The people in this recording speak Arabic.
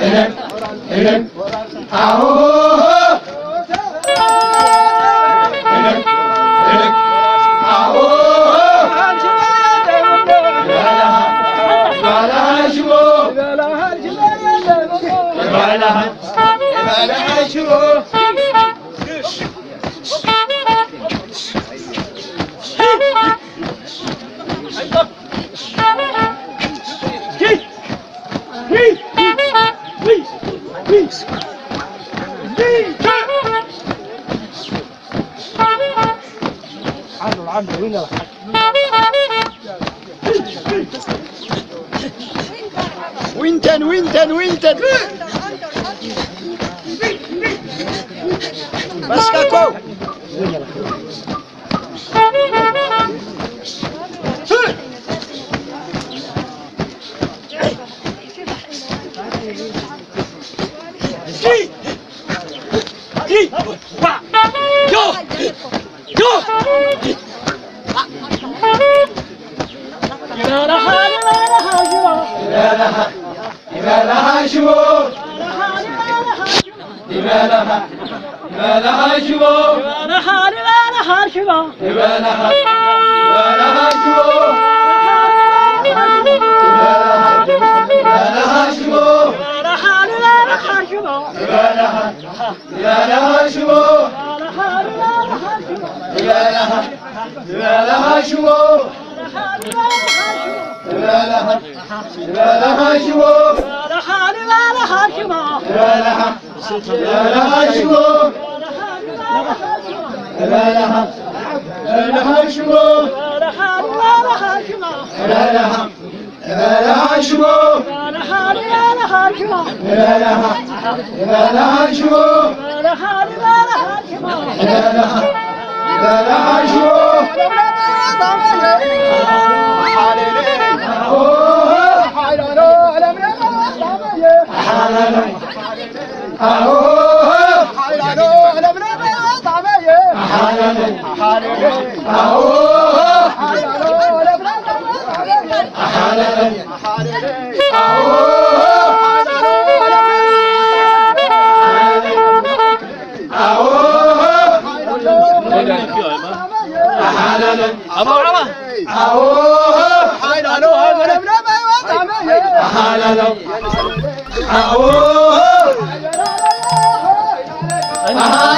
حلك حلك أهو وين تن وين تن وين تن بس كاكو لما يبالها شبو يبالها يبالها شبو يبالها يبالها شبو يبالها شبو يبالها شبو يبالها شبو يبالها يبالها شبو لها لها شبو لها لها شبو لها لها شبو لا لها لا لها شموع لا لها لا لها شموع لا لها لا لها شموع لا لها لا لها شموع لا لها لا لها شموع لا لها لا لها شموع لا لها لا لها شموع حلالو حلالو Ah!